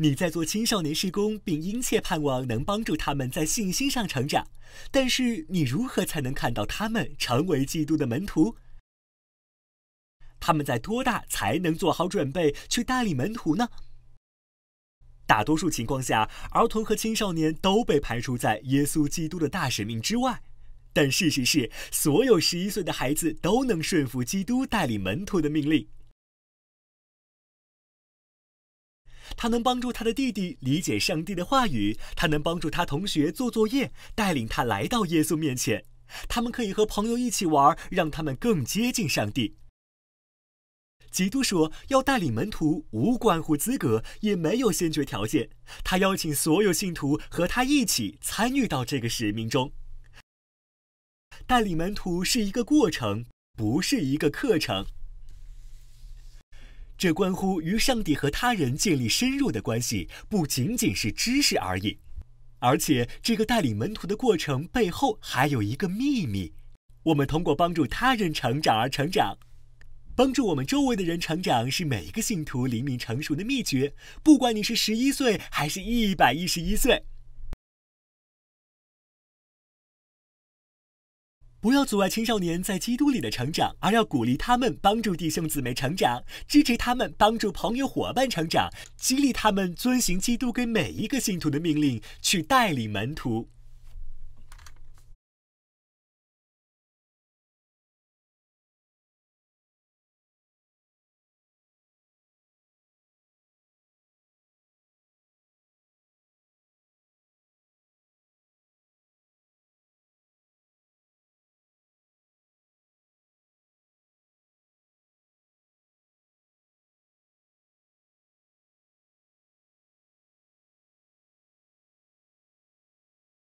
你在做青少年施工，并殷切盼望能帮助他们在信心上成长。但是，你如何才能看到他们成为基督的门徒？他们在多大才能做好准备去带领门徒呢？大多数情况下，儿童和青少年都被排除在耶稣基督的大使命之外。但事实是，所有十一岁的孩子都能顺服基督带领门徒的命令。他能帮助他的弟弟理解上帝的话语，他能帮助他同学做作业，带领他来到耶稣面前。他们可以和朋友一起玩，让他们更接近上帝。基督说要带领门徒，无关乎资格，也没有先决条件。他邀请所有信徒和他一起参与到这个使命中。带领门徒是一个过程，不是一个课程。这关乎与上帝和他人建立深入的关系，不仅仅是知识而已。而且，这个带领门徒的过程背后还有一个秘密：我们通过帮助他人成长而成长。帮助我们周围的人成长，是每一个信徒灵命成熟的秘诀。不管你是十一岁还是一百一十一岁。不要阻碍青少年在基督里的成长，而要鼓励他们帮助弟兄姊妹成长，支持他们帮助朋友伙伴成长，激励他们遵行基督给每一个信徒的命令，去带领门徒。